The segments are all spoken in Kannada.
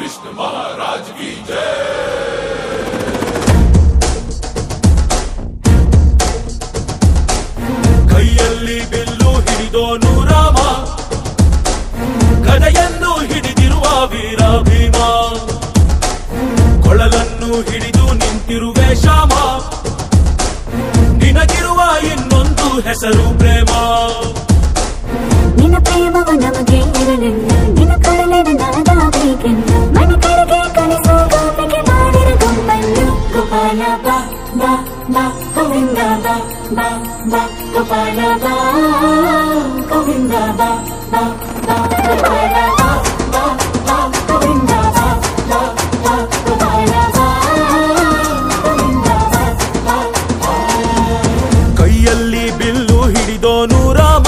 कृष्ण महाराज की जय ಕೈಯಲ್ಲಿ ಬಿಲ್ಲು ಹಿಡಿದೋನು ರಾಮ ಗದೆಯನ್ನು ಹಿಡಿದಿರುವ ವೀರ ಭೀಮ ಕೊಳಲನ್ನು ಹಿಡಿದು ನಿಂತಿರುವೆ ಶ್ಯಾಮ ನಿನಗಿರುವ ಇನ್ನೊಂದು ಹೆಸರು ಪ್ರೇಮ ನಿನ್ನ ಪ್ರೇಮವು ನಮಗೆ ಬಾ ಬಾ ಬಾ ಬಾ ಬಾ ಬಾ ಬಾ ಬಾ ಬಾ ಬಾ ಬಾ ಬಾ ಬಾ ಬಾ ಬಾ ಗೋವಿಂದ ಬಾ ಬಾ ಕೈಯಲ್ಲಿ ಬಿಲ್ಲು ಹಿಡಿದೋನು ರಾಮ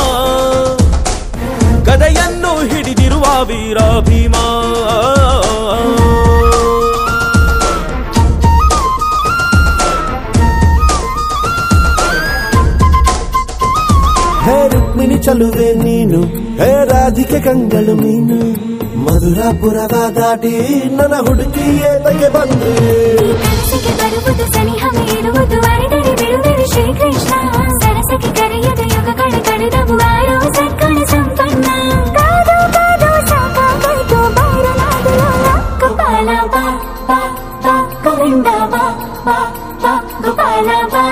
ಗದೆಯನ್ನು ಹಿಡಿದಿರುವ ವೀರ ಭೀಮ ಚಲುವೆ ನೀನು ಹೇ ರಾಧಿಕೆ ಕಂಗಳು ಮೀನು ಮಧುರಾಪುರವ ದಾಟಿ ನನ್ನ ಹುಡುಕಿ ಏತಕ್ಕೆ ಬಂದು ಬರುವುದು ಸನಿಹವೇ ಇರುವುದು ಅರಡರೆ ಬಿಡುವಿರಿ ಶ್ರೀಕೃಷ್ಣ ಸರಸಕ್ಕೆ ಕರೆಯದ ಯುಗಗಳ ಕಳೆದವು ಆರೋ ಸರ್ಕಾರ ಸಂಪನ್ನ ಕಾದು ಕಾದು ಸಾಕಾಗಾಯ್ತು ಬೈರನಾದಲ ಗೋಪಾಲ ಬಾ ಬಾ ಬಾ ಗೋವಿಂದ ಬಾ ಬಾ ಬಾ ಗೋಪಾಲ ಬಾ